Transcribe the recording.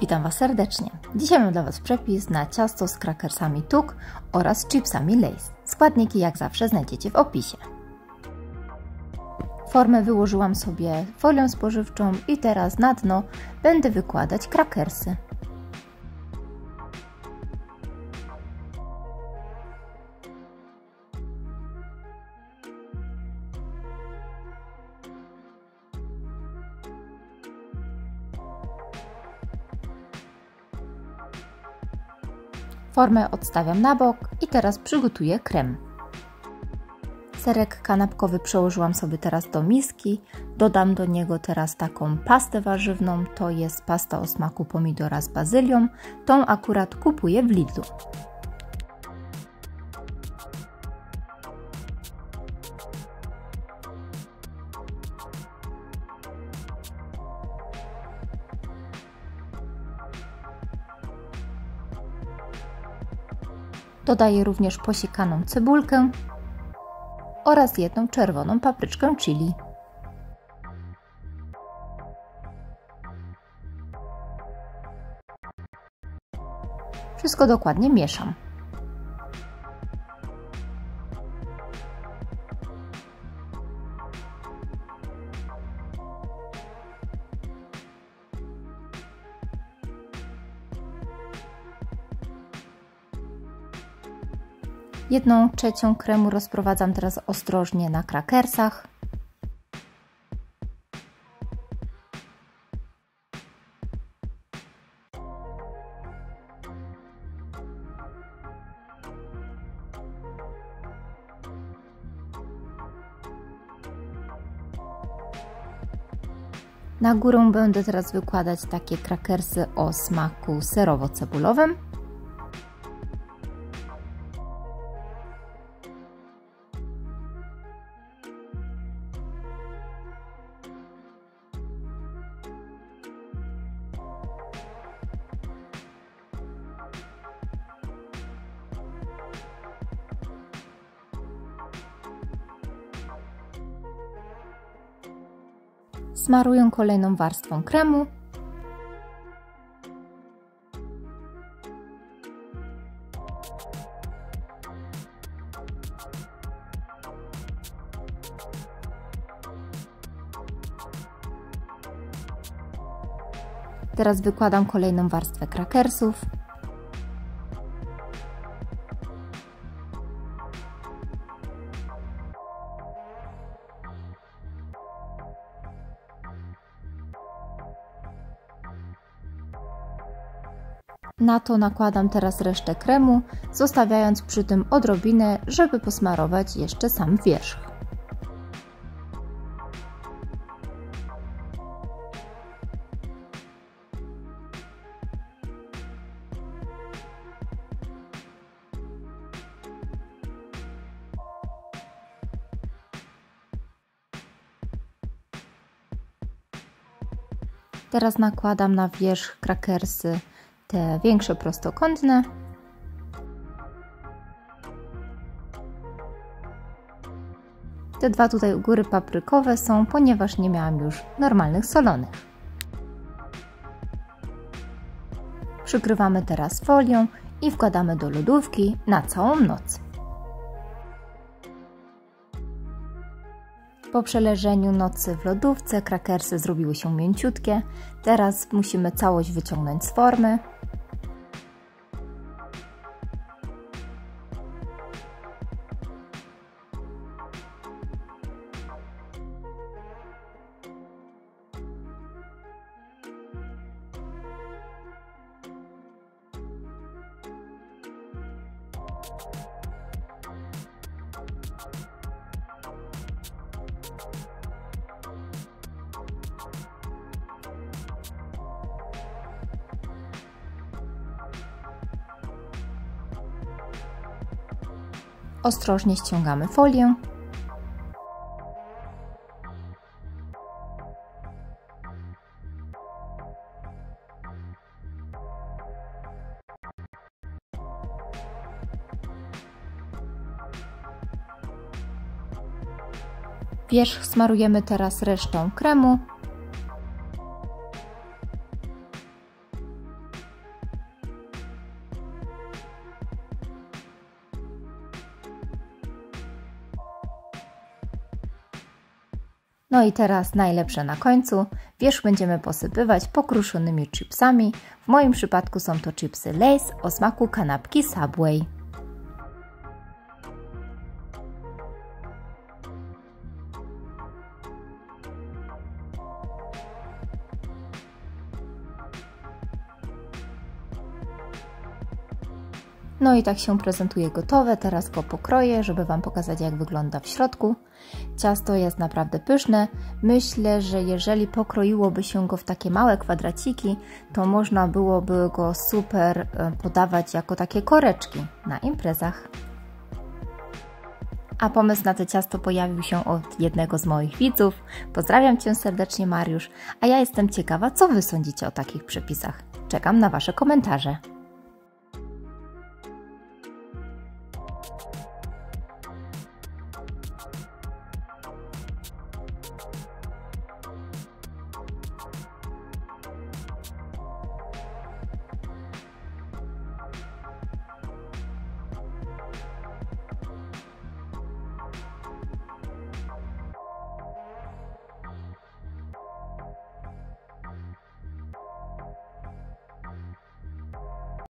Witam Was serdecznie. Dzisiaj mam dla Was przepis na ciasto z krakersami tuk oraz chipsami Lay's. Składniki jak zawsze znajdziecie w opisie. Formę wyłożyłam sobie folią spożywczą i teraz na dno będę wykładać krakersy. Formę odstawiam na bok i teraz przygotuję krem. Serek kanapkowy przełożyłam sobie teraz do miski. Dodam do niego teraz taką pastę warzywną. To jest pasta o smaku pomidora z bazylią. Tą akurat kupuję w Lidlu. Dodaję również posiekaną cebulkę oraz jedną czerwoną papryczkę chili. Wszystko dokładnie mieszam. Jedną trzecią kremu rozprowadzam teraz ostrożnie na krakersach. Na górę będę teraz wykładać takie krakersy o smaku serowo-cebulowym. Smaruję kolejną warstwą kremu. Teraz wykładam kolejną warstwę krakersów. Na to nakładam teraz resztę kremu, zostawiając przy tym odrobinę, żeby posmarować jeszcze sam wierzch. Teraz nakładam na wierzch krakersy te większe prostokątne. Te dwa tutaj u góry paprykowe są, ponieważ nie miałam już normalnych solonych. Przykrywamy teraz folią i wkładamy do lodówki na całą noc. Po przeleżeniu nocy w lodówce krakersy zrobiły się mięciutkie. Teraz musimy całość wyciągnąć z formy. Ostrożnie ściągamy folię. Wierzch smarujemy teraz resztą kremu No i teraz najlepsze na końcu. Wierzch będziemy posypywać pokruszonymi chipsami. W moim przypadku są to chipsy Lay's o smaku kanapki Subway. No i tak się prezentuje gotowe. Teraz go pokroję, żeby Wam pokazać jak wygląda w środku. Ciasto jest naprawdę pyszne. Myślę, że jeżeli pokroiłoby się go w takie małe kwadraciki, to można byłoby go super e, podawać jako takie koreczki na imprezach. A pomysł na to ciasto pojawił się od jednego z moich widzów. Pozdrawiam Cię serdecznie, Mariusz. A ja jestem ciekawa, co Wy sądzicie o takich przepisach. Czekam na Wasze komentarze.